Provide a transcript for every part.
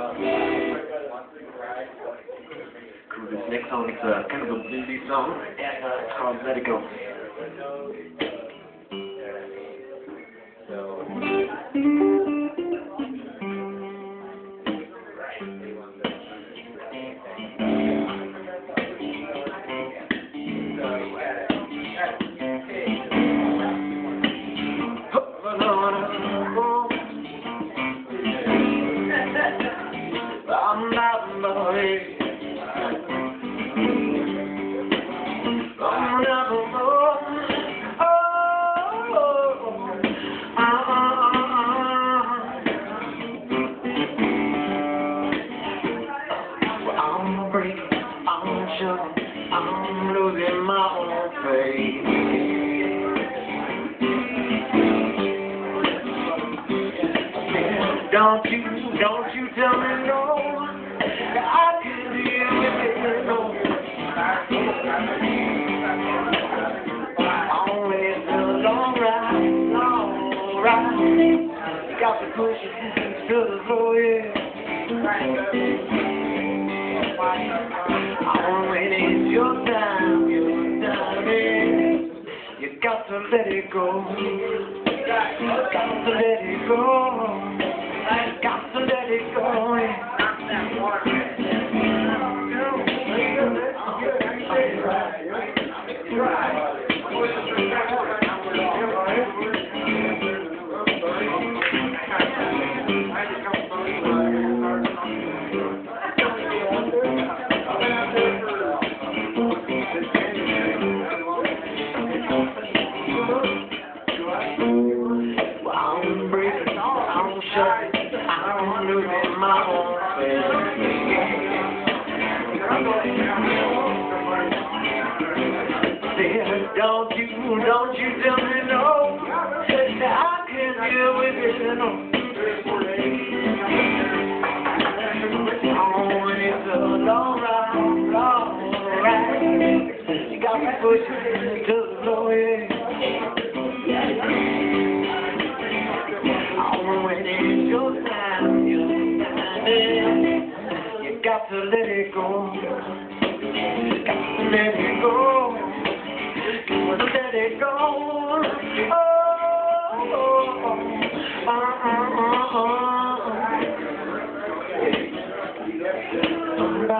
Cool, this next song is uh, kind of a bluesy song. It's called Let It Go. I'm not married. I'm not alone. Oh, I'm I'm I'm losing my own faith. Don't you, don't you tell me no. I can with it. Only a long ride, long ride. You got to push it. Oh, it's your time, your time. You got to let it go. Got to let it go. Let it go. yeah. Well, I'm breathing, I'm shutting, Don't you, don't you tell me no, I can't deal with it no. Long ride, long ride. You got me pushing the. Oh, your time, you got to let it go. Got to let it go.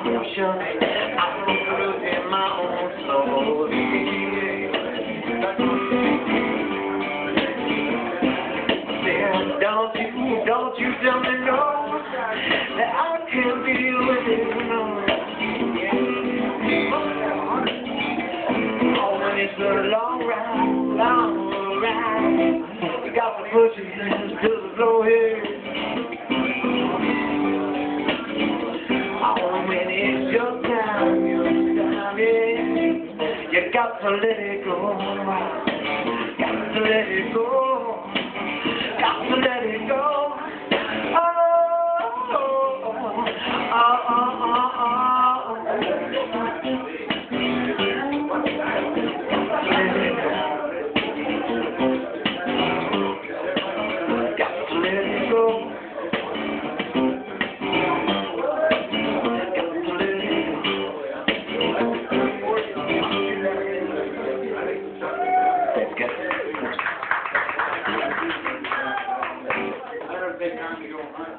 breaking, I'm losing my own soul. Don't you, don't you tell me no, that I can't deal with it, no. Oh, when it's a long ride, long ride, you got push it to the floor here. When it's your time, your time, yeah. You got to let it go. Got to let it go. big time to go hunt.